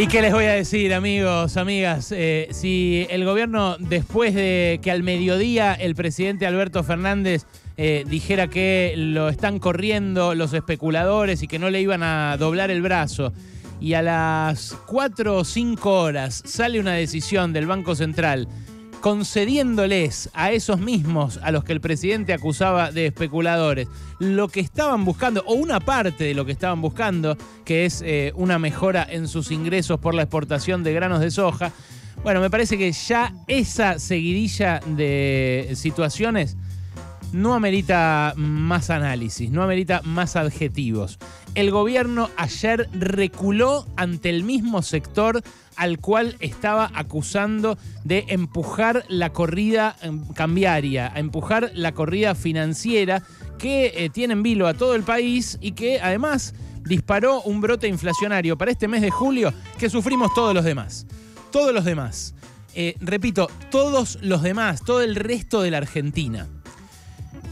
¿Y qué les voy a decir, amigos, amigas? Eh, si el gobierno, después de que al mediodía el presidente Alberto Fernández eh, dijera que lo están corriendo los especuladores y que no le iban a doblar el brazo, y a las 4 o 5 horas sale una decisión del Banco Central concediéndoles a esos mismos a los que el presidente acusaba de especuladores lo que estaban buscando, o una parte de lo que estaban buscando, que es eh, una mejora en sus ingresos por la exportación de granos de soja. Bueno, me parece que ya esa seguidilla de situaciones no amerita más análisis, no amerita más adjetivos. El gobierno ayer reculó ante el mismo sector al cual estaba acusando de empujar la corrida em, cambiaria, a empujar la corrida financiera que eh, tiene en vilo a todo el país y que además disparó un brote inflacionario para este mes de julio que sufrimos todos los demás. Todos los demás. Eh, repito, todos los demás, todo el resto de la Argentina.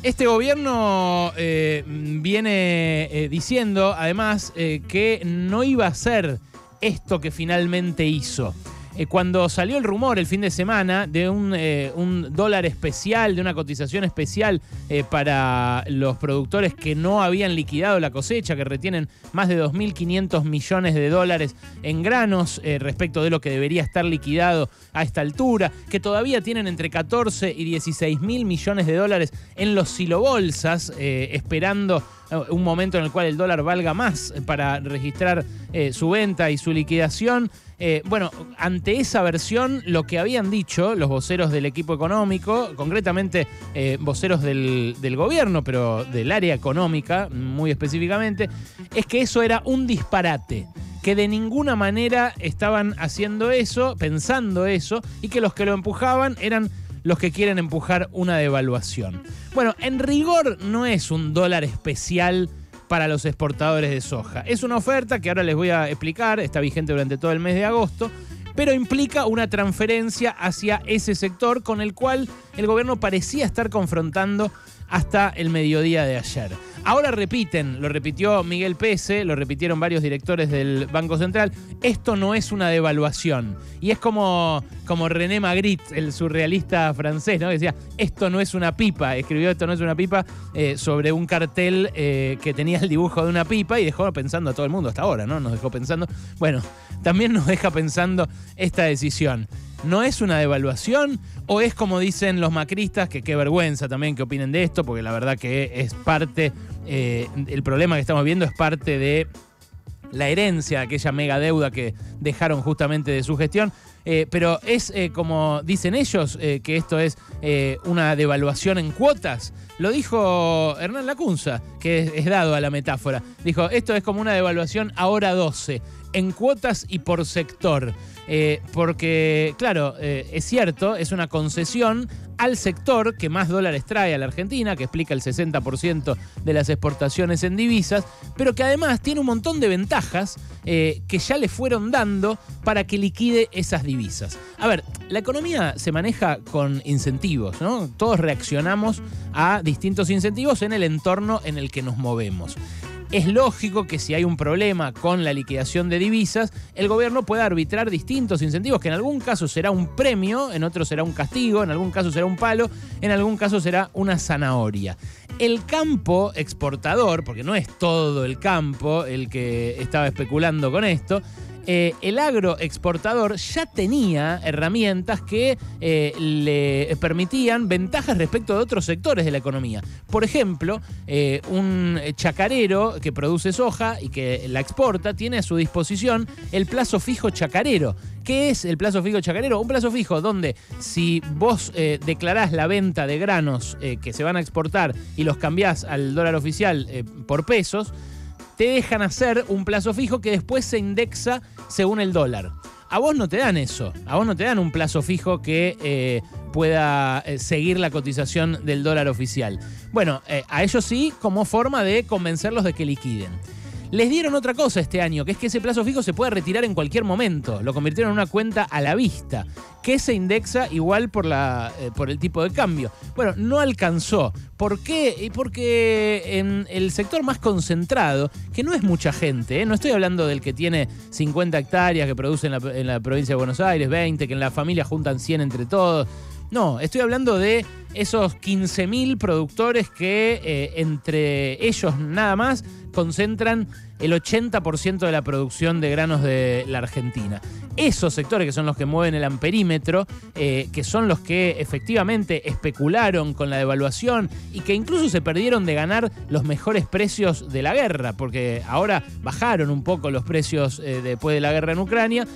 Este gobierno eh, viene diciendo, además, que no iba a ser esto que finalmente hizo. Eh, cuando salió el rumor el fin de semana de un, eh, dólar especial, de una cotización especial eh, para los productores que no habían liquidado la cosecha, que retienen más de 2.500 millones de dólares en granos respecto de lo que debería estar liquidado a esta altura, que todavía tienen entre 14 y 16 mil millones de dólares en los silobolsas, esperando un momento en el cual el dólar valga más para registrar su venta y su liquidación. Eh, bueno, ante esa versión, lo que habían dicho los voceros del equipo económico, concretamente eh, voceros del, gobierno, pero del área económica muy específicamente, es que eso era un disparate, que de ninguna manera estaban haciendo eso, pensando eso, y que los que lo empujaban eran los que quieren empujar una devaluación. Bueno, en rigor no es un dólar especial para los exportadores de soja. Es una oferta que ahora les voy a explicar, está vigente durante todo el mes de agosto, pero implica una transferencia hacia ese sector con el cual el gobierno parecía estar confrontando hasta el mediodía de ayer. Ahora repiten, lo repitió Miguel Pese, lo repitieron varios directores del Banco Central, esto no es una devaluación. Y es como, como René Magritte, el surrealista francés, ¿no? que decía, esto no es una pipa, escribió esto no es una pipa eh, sobre un cartel eh, que tenía el dibujo de una pipa y dejó pensando a todo el mundo hasta ahora, ¿no? Nos dejó pensando. Bueno, también nos deja pensando esta decisión. ¿No es una devaluación? ¿O es como dicen los macristas, que qué vergüenza también que opinen de esto, porque la verdad que es parte, eh, el problema que estamos viendo es parte de la herencia, aquella mega deuda que dejaron justamente de su gestión. Eh, pero es eh, como dicen ellos, que esto es una devaluación en cuotas. Lo dijo Hernán Lacunza, que es, dado a la metáfora. Dijo, esto es como una devaluación ahora 12, en cuotas y por sector. Eh, porque, claro, eh, es cierto, es una concesión al sector que más dólares trae a la Argentina, que explica el 60% de las exportaciones en divisas, pero que además tiene un montón de ventajas eh, que ya le fueron dando para que liquide esas divisas. A ver, la economía se maneja con incentivos, ¿no? Todos reaccionamos a distintos incentivos en el entorno en el que nos movemos es lógico que si hay un problema con la liquidación de divisas, el gobierno pueda arbitrar distintos incentivos, que en algún caso será un premio, en otro será un castigo, en algún caso será un palo, en algún caso será una zanahoria. El campo exportador, porque no es todo el campo el que estaba especulando con esto, eh, el agroexportador ya tenía herramientas que eh, le permitían ventajas respecto de otros sectores de la economía. Por ejemplo, eh, un chacarero que produce soja y que la exporta tiene a su disposición el plazo fijo chacarero. ¿Qué es el plazo fijo chacarero? Un plazo fijo donde si vos declarás la venta de granos que se van a exportar y los cambiás al dólar oficial por pesos, te dejan hacer un plazo fijo que después se indexa según el dólar. A vos no te dan eso, a vos no te dan un plazo fijo que eh, pueda eh, seguir la cotización del dólar oficial. Bueno, eh, a ellos sí como forma de convencerlos de que liquiden. Les dieron otra cosa este año, que es que ese plazo fijo se puede retirar en cualquier momento. Lo convirtieron en una cuenta a la vista, que se indexa igual por, la, eh, por el tipo de cambio. Bueno, no alcanzó. ¿Por qué? Y porque en el sector más concentrado, que no es mucha gente, ¿eh? no estoy hablando del que tiene 50 hectáreas, que produce en la, en la provincia de Buenos Aires, 20, que en la familia juntan 100 entre todos. No, estoy hablando de esos 15.000 productores que eh, entre ellos nada más concentran el 80% de la producción de granos de la Argentina. Esos sectores que son los que mueven el amperímetro, eh, que son los que efectivamente especularon con la devaluación y que incluso se perdieron de ganar los mejores precios de la guerra, porque ahora bajaron un poco los precios eh, después de la guerra en Ucrania,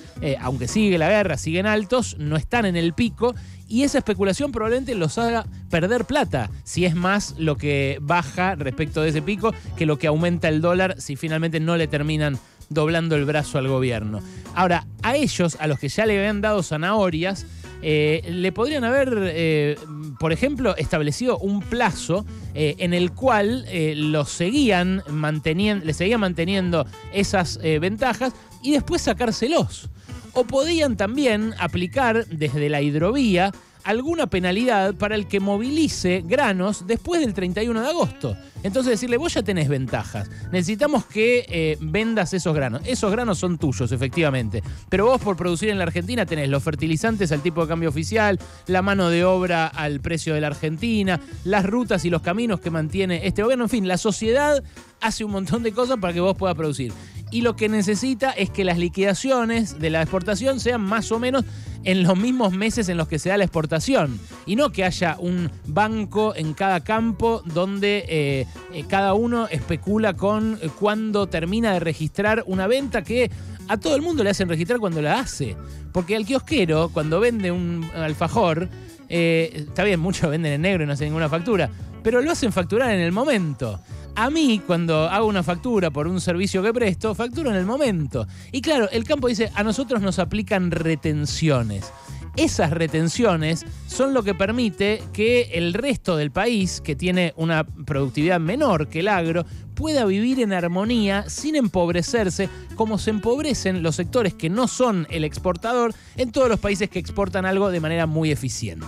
aunque sigue la guerra, siguen altos, no están en el pico y esa especulación probablemente los haga perder plata, si es más lo que baja respecto de ese pico que lo que aumenta el dólar si finalmente no le terminan doblando el brazo al gobierno. Ahora, a ellos, a los que ya le habían dado zanahorias, eh, le podrían haber, eh, por ejemplo, establecido un plazo eh, en el cual los seguían manteniendo, le seguían manteniendo esas ventajas y después sacárselos o podían también aplicar desde la hidrovía alguna penalidad para el que movilice granos después del 31 de agosto. Entonces decirle, vos ya tenés ventajas, necesitamos que eh, vendas esos granos. Esos granos son tuyos, efectivamente, pero vos por producir en la Argentina tenés los fertilizantes al tipo de cambio oficial, la mano de obra al precio de la Argentina, las rutas y los caminos que mantiene este gobierno, en fin, la sociedad hace un montón de cosas para que vos puedas producir y lo que necesita es que las liquidaciones de la exportación sean más o menos en los mismos meses en los que se da la exportación y no que haya un banco en cada campo donde eh, eh, cada uno especula con eh, cuándo termina de registrar una venta que a todo el mundo le hacen registrar cuando la hace. Porque al kiosquero, cuando vende un alfajor, está bien, muchos venden en negro y no hacen ninguna factura, pero lo hacen facturar en el momento. A mí, cuando hago una factura por un servicio que presto, facturo en el momento. Y claro, el campo dice, a nosotros nos aplican retenciones. Esas retenciones son lo que permite que el resto del país, que tiene una productividad menor que el agro, pueda vivir en armonía sin empobrecerse como se empobrecen los sectores que no son el exportador en todos los países que exportan algo de manera muy eficiente.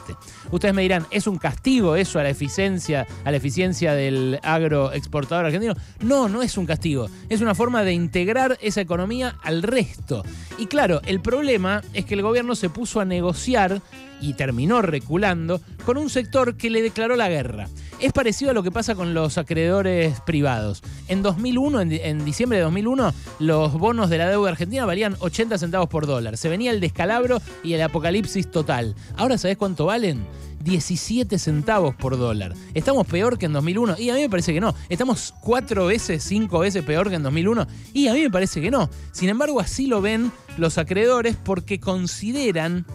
Ustedes me dirán, ¿es un castigo eso a la eficiencia, a la eficiencia del agroexportador argentino? No, no es un castigo, es una forma de integrar esa economía al resto. Y claro, el problema es que el gobierno se puso a negociar y terminó reculando con un sector que le declaró la guerra. Es parecido a lo que pasa con los acreedores privados. En 2001, en, diciembre de 2001, los bonos de la deuda argentina valían 80 centavos por dólar. Se venía el descalabro y el apocalipsis total. Ahora, ¿sabés cuánto valen? 17 centavos por dólar. ¿Estamos peor que en 2001? Y a mí me parece que no. ¿Estamos cuatro veces, cinco veces peor que en 2001? Y a mí me parece que no. Sin embargo, así lo ven los acreedores porque consideran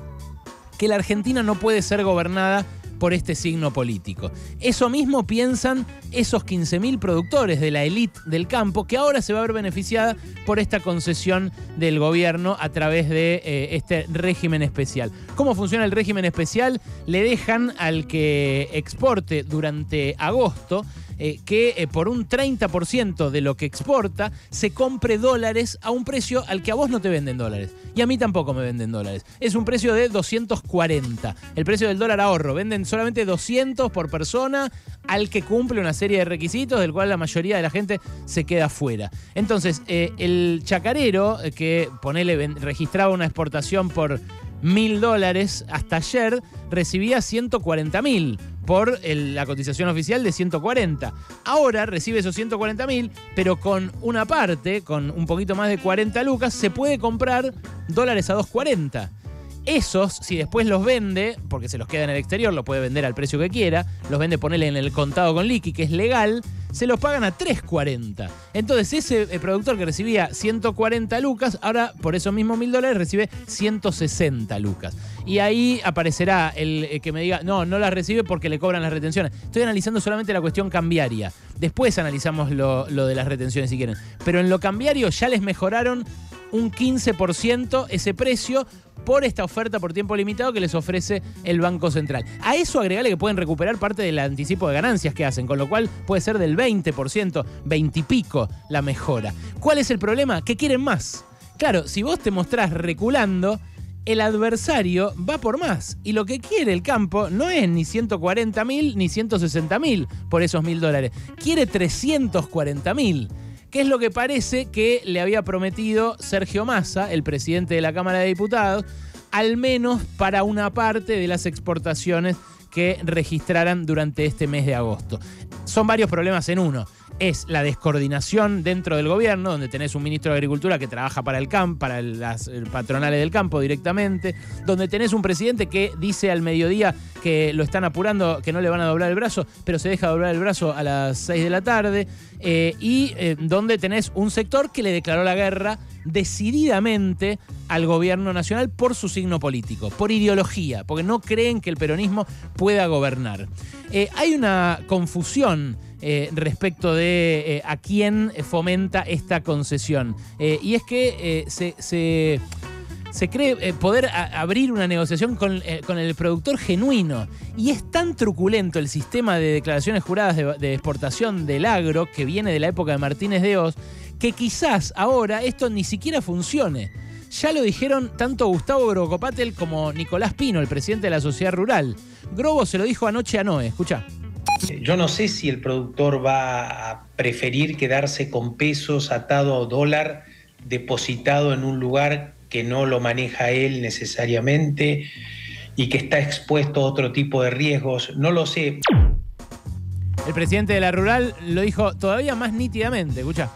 que la Argentina no puede ser gobernada por este signo político. Eso mismo piensan esos 15.000 productores de la élite del campo que ahora se va a ver beneficiada por esta concesión del gobierno a través de eh, este régimen especial. ¿Cómo funciona el régimen especial? Le dejan al que exporte durante agosto eh, que eh, por un 30% de lo que exporta se compre dólares a un precio al que a vos no te venden dólares. Y a mí tampoco me venden dólares. Es un precio de 240. El precio del dólar ahorro. Venden solamente 200 por persona al que cumple una serie de requisitos del cual la mayoría de la gente se queda fuera. Entonces, eh, el chacarero que ponele, registraba una exportación por mil dólares hasta ayer recibía 140 mil por la cotización oficial de 140. Ahora recibe esos 140 mil, pero con una parte, con un poquito más de 40 lucas, se puede comprar dólares a 240. Esos, si después los vende, porque se los queda en el exterior, lo puede vender al precio que quiera, los vende, ponerle en el contado con liqui, que es legal, se los pagan a 3.40. Entonces ese eh, productor que recibía 140 lucas, ahora por esos mismos mil dólares recibe 160 lucas. Y ahí aparecerá el eh, que me diga, no, no las recibe porque le cobran las retenciones. Estoy analizando solamente la cuestión cambiaria. Después analizamos lo, lo de las retenciones si quieren. Pero en lo cambiario ya les mejoraron un 15% ese precio por esta oferta por tiempo limitado que les ofrece el Banco Central. A eso agregarle que pueden recuperar parte del anticipo de ganancias que hacen, con lo cual puede ser del 20%, 20 y pico la mejora. ¿Cuál es el problema? Que quieren más. Claro, si vos te mostrás reculando, el adversario va por más. Y lo que quiere el campo no es ni 140 mil ni 160 mil por esos mil dólares. Quiere 340 mil. Que es lo que parece que le había prometido Sergio Massa, el presidente de la Cámara de Diputados, al menos para una parte de las exportaciones que registraran durante este mes de agosto. Son varios problemas en uno es la descoordinación dentro del gobierno, donde tenés un ministro de Agricultura que trabaja para el campo, para las patronales del campo directamente, donde tenés un presidente que dice al mediodía que lo están apurando, que no le van a doblar el brazo, pero se deja doblar el brazo a las 6 de la tarde, eh, y eh, donde tenés un sector que le declaró la guerra decididamente al gobierno nacional por su signo político, por ideología, porque no creen que el peronismo pueda gobernar. Eh, hay una confusión respecto de a quién fomenta esta concesión. Y es que se, cree poder abrir una negociación con, el productor genuino. Y es tan truculento el sistema de declaraciones juradas de, exportación del agro, que viene de la época de Martínez de Oz, que quizás ahora esto ni siquiera funcione. Ya lo dijeron tanto Gustavo Grocopatel como Nicolás Pino, el presidente de la Sociedad Rural. Grobo se lo dijo anoche a Noé, escucha. Yo no sé si el productor va a preferir quedarse con pesos atado a dólar depositado en un lugar que no lo maneja él necesariamente y que está expuesto a otro tipo de riesgos. No lo sé. El presidente de la rural lo dijo todavía más nítidamente, escucha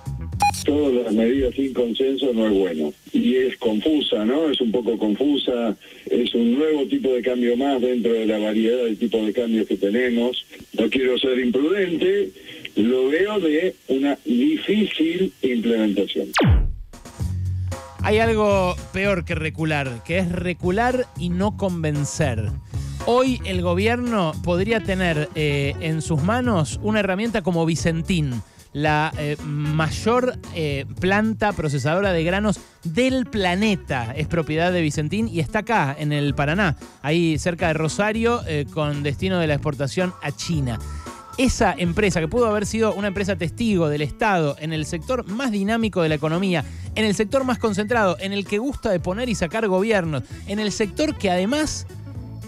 todas las medidas sin consenso no es bueno. Y es confusa, ¿no? Es un poco confusa, es un nuevo tipo de cambio más dentro de la variedad de tipos de cambios que tenemos. No quiero ser imprudente, lo veo de una difícil implementación. Hay algo peor que recular, que es recular y no convencer. Hoy el gobierno podría tener eh, en sus manos una herramienta como Vicentín la eh, mayor eh, planta procesadora de granos del planeta. Es propiedad de Vicentín y está acá, en el Paraná, ahí cerca de Rosario, con destino de la exportación a China. Esa empresa, que pudo haber sido una empresa testigo del Estado en el sector más dinámico de la economía, en el sector más concentrado, en el que gusta de poner y sacar gobiernos, en el sector que además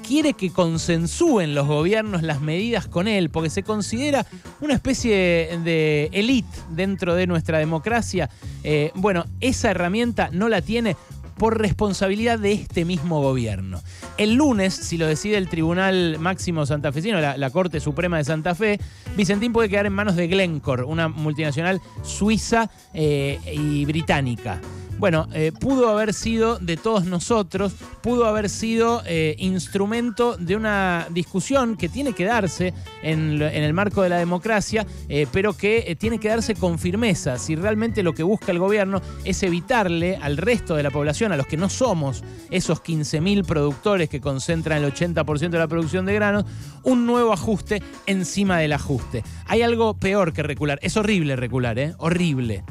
quiere que consensúen los gobiernos las medidas con él, porque se considera una especie de élite dentro de nuestra democracia. Eh, bueno, esa herramienta no la tiene por responsabilidad de este mismo gobierno. El lunes, si lo decide el Tribunal Máximo Santafesino, la, la Corte Suprema de Santa Fe, Vicentín puede quedar en manos de Glencore, una multinacional suiza eh, y británica. Bueno, eh, pudo haber sido de todos nosotros, pudo haber sido eh, instrumento de una discusión que tiene que darse en, el marco de la democracia, eh, pero que tiene que darse con firmeza. Si realmente lo que busca el gobierno es evitarle al resto de la población, a los que no somos esos 15.000 productores que concentran el 80% de la producción de granos, un nuevo ajuste encima del ajuste. Hay algo peor que recular. Es horrible recular, ¿eh? Horrible.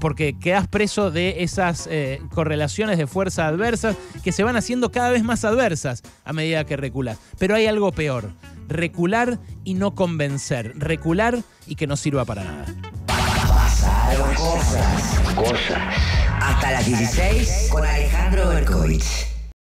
porque quedas preso esas eh, correlaciones de fuerza adversas que se van haciendo cada vez más adversas a medida que reculas. Pero hay algo peor, recular y no convencer, recular y que no sirva para nada. Pasaron cosas, cosas. Hasta las 16 con Alejandro Berkovich.